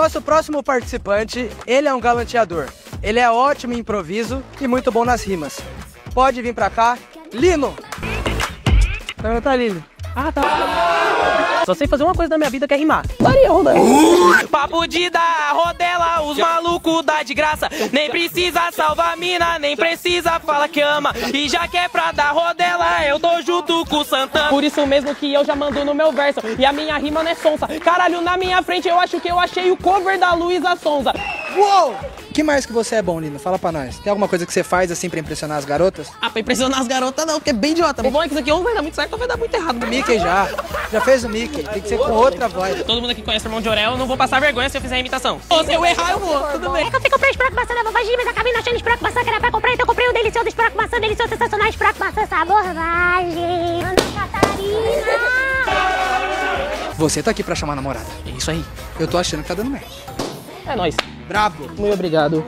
Nosso próximo participante, ele é um galanteador. Ele é ótimo em improviso e muito bom nas rimas. Pode vir pra cá, Lino! Não tá, Lino? Ah, tá. Só sei fazer uma coisa na minha vida que é rimar. Papo de dar rodela, os malucos dá de graça. Nem precisa salvar a mina, nem precisa falar que ama. E já que é pra dar rodela, eu dou junto Santana. Por isso mesmo que eu já mando no meu verso. E a minha rima não é sonsa. Caralho, na minha frente eu acho que eu achei o cover da Luísa Sonza. Uou! que mais que você é bom, Lino? Fala pra nós. Tem alguma coisa que você faz assim pra impressionar as garotas? Ah, pra impressionar as garotas não, porque é bem idiota. O bom é que isso aqui ou vai dar muito certo ou vai dar muito errado. Mickey já. Já fez o Mickey. Tem que ser com outra voz. Todo mundo aqui conhece o irmão de Orel, não vou passar vergonha se eu fizer a imitação. Ou se eu errar, eu vou. Tudo bem. É que eu fui comprar Sprock maçã na vovó mas acabei não achando Sprock maçã que era pra comprar, então eu comprei o delicioso Sprock maçã, delicioso, sensacional, Sprock maçã, sabor vagem. Você tá aqui pra chamar a namorada. É isso aí. Eu tô achando que tá dando match. É nóis. Bravo. Muito obrigado.